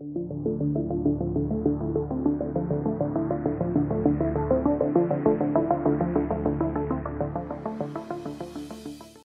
Thank you.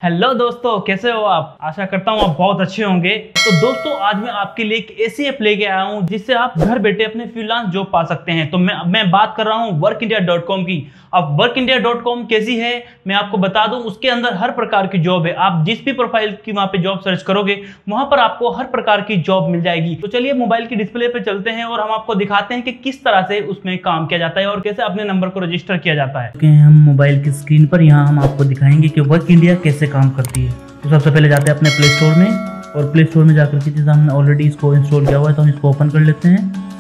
Hello दोस्तों, कैसे हो आप? आशा करता हूँ आप बहुत अच्छे होंगे। तो दोस्तों, आज मैं आपके लिए एक ऐसी ऐप लेके आया हूँ जिससे आप घर बैठे अपने फ्रीलांस जॉब पा सकते हैं। तो मैं मैं बात कर रहा हूँ वर्क इंडिया डॉट कॉम की। अब वर्क इंडिया डॉट कॉम कैसी है, मैं आपको बता दूँ, उसके अंदर हर प्रकार की जॉब है। आप जिस भी प्रोफ़ाइल की वहाँ पे जॉब सर्च करोगे, वहाँ पर आपको हर प्रकार की जॉब मिल जाएगी। तो चलिए मोबाइल की डिस्प्ले पर चलते हैं और हम आपको दिखाते हैं कि किस तरह से उसमें काम किया जाता है और कैसे अपने नंबर को रजिस्टर किया जाता है। हम मोबाइल की स्क्रीन पर। यहाँ हम आपको दिखाएँगे कि वर्क इंडिया कैसे काम करती है। तो सबसे पहले जाते हैं अपने प्ले स्टोर में और प्ले स्टोर में जाकर के जैसे हमने ऑलरेडी इसको इंस्टॉल किया हुआ है तो हम इसको ओपन कर लेते हैं।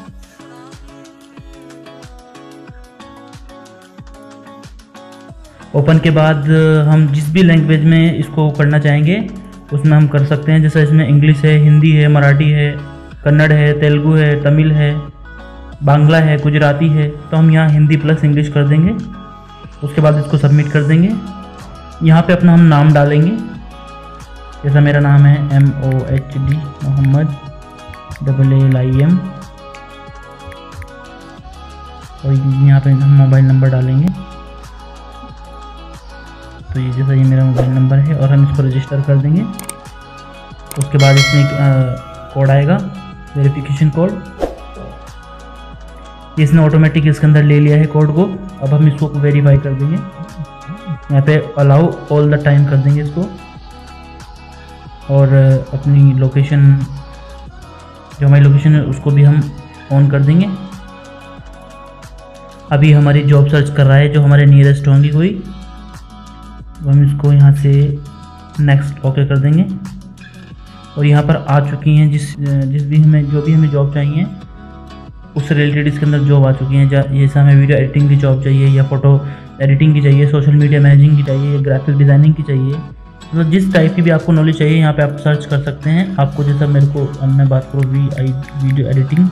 ओपन के बाद हम जिस भी लैंग्वेज में इसको करना चाहेंगे, उसमें हम कर सकते हैं, जैसे इसमें इंग्लिश है हिंदी है मराठी है कन्नड़ है तेलुगु है तमिल है बांग्ला है गुजराती है तो हम यहाँ हिंदी प्लस इंग्लिश कर देंगे। उसके बाद इसको सबमिट कर देंगे। यहाँ पे अपना हम नाम डालेंगे। जैसा मेरा नाम है M O H D Mohammed double L I M और यहाँ पे हम मोबाइल नंबर डालेंगे। तो ये जैसा ये मेरा मोबाइल नंबर है और हम इसको रजिस्टर कर देंगे। उसके बाद इसमें कोड आएगा वेरिफिकेशन कोड इसने ऑटोमेटिक इसके अंदर ले लिया है कोड को। अब हम इसको वेरीफाई कर देंगे। यहाँ पे अलाउ ऑल द टाइम कर देंगे इसको। और अपनी लोकेशन जो हमारी लोकेशन है, उसको भी हम ऑन कर देंगे। अभी हमारी जॉब सर्च कर रहा है, जो हमारे नियरेस्ट होंगी कोई तो हम इसको यहाँ से नेक्स्ट ओके कर देंगे। और यहाँ पर आ चुकी हैं, जिस जिस भी हमें, जो भी हमें जॉब चाहिए उससे रिलेटेड इसके अंदर जॉब आ चुकी हैं। जैसे हमें वीडियो एडिटिंग की जॉब चाहिए, या फ़ोटो एडिटिंग की चाहिए सोशल मीडिया मैनेजिंग की चाहिए ग्राफिक डिज़ाइनिंग की चाहिए। मतलब तो जिस टाइप की भी आपको नॉलेज चाहिए, यहाँ पे आप सर्च कर सकते हैं। आपको जैसा मेरे को मैं बात करूँ V I video editing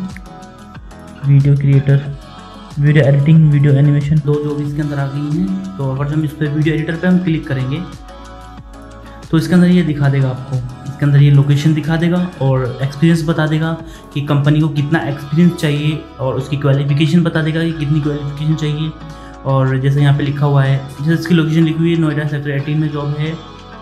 video creator video editing video animation दो जो भी इसके अंदर आ गई हैं। तो अगर हम इस पर वीडियो एडिटर पर हम क्लिक करेंगे तो इसके अंदर ये दिखा देगा आपको। इसके अंदर ये लोकेशन दिखा देगा और एक्सपीरियंस बता देगा कि कंपनी को कितना एक्सपीरियंस चाहिए और उसकी क्वालिफिकेशन बता देगा कि कितनी क्वालिफिकेशन चाहिए। और जैसे यहाँ पे लिखा हुआ है, जैसे इसकी लोकेशन लिखी हुई है, नोएडा सेक्टर एटीन में जॉब है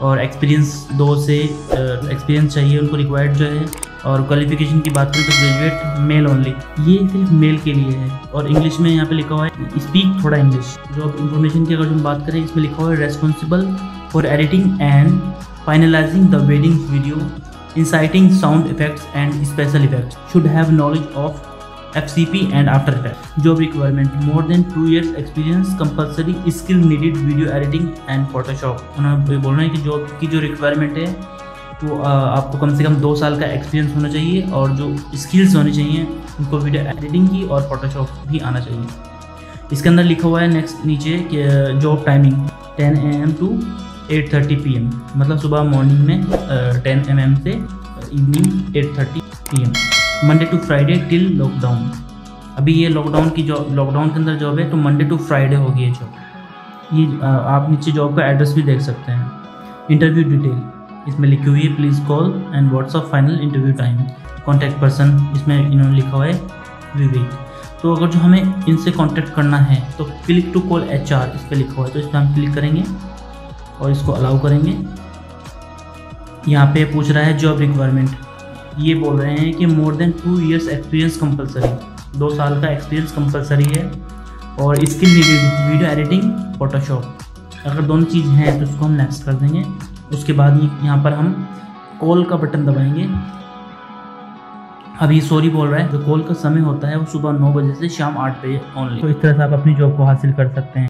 और एक्सपीरियंस दो से एक्सपीरियंस चाहिए उनको रिक्वायर्ड जो है, और क्वालिफिकेशन की बात करें तो ग्रेजुएट मेल ओनली ये सिर्फ़ मेल के लिए है और इंग्लिश में यहाँ पे लिखा हुआ है स्पीक थोड़ा इंग्लिश जॉब इन्फॉर्मेशन की अगर हम बात करें, इसमें लिखा हुआ है responsible for editing and finalising the wedding video inciting sound effects and special effects should have knowledge of FCP and After Effects. Job requirement, more than two years experience, compulsory skill needed video editing and Photoshop. उन्होंने बोल रहे हैं कि job की जो requirement है, वो आपको कम से कम दो साल का एक्सपीरियंस होना चाहिए और जो स्किल्स होनी चाहिए, उनको वीडियो एडिटिंग की और फोटोशॉप भी आना चाहिए इसके अंदर लिखा हुआ है नेक्स्ट नीचे कि job timing 10 A M to 8:30 PM मतलब सुबह मॉर्निंग में टेन एम एम से evening 8:30 PM Monday to Friday till lockdown अभी ये लॉकडाउन की जॉब लॉकडाउन के अंदर जॉब है तो मंडे टू फ्राइडे होगी ये जॉब ये आप नीचे जॉब का एड्रेस भी देख सकते हैं. इंटरव्यू डिटेल इसमें लिखी हुई है please call and WhatsApp final interview time contact person इसमें इन्होंने लिखा हुआ है विवेक तो अगर जो हमें इनसे कांटेक्ट करना है तो click to call H R इस पर लिखा हुआ है. तो इस पर हम क्लिक करेंगे और इसको अलाउ करेंगे. यहाँ पे पूछ रहा है जॉब रिक्वायरमेंट ये बोल रहे हैं कि more than two years experience compulsory दो साल का एक्सपीरियंस कंपलसरी है और स्किल वीडियो एडिटिंग फोटोशॉप अगर दोनों चीज़ हैं तो उसको हम नेक्स्ट कर देंगे। उसके बाद यहाँ पर हम कॉल का बटन दबाएँगे। अभी सॉरी बोल रहा है जो कॉल का समय होता है वो सुबह नौ बजे से शाम आठ बजे ओनली तो इस तरह से आप अपनी जॉब को हासिल कर सकते हैं।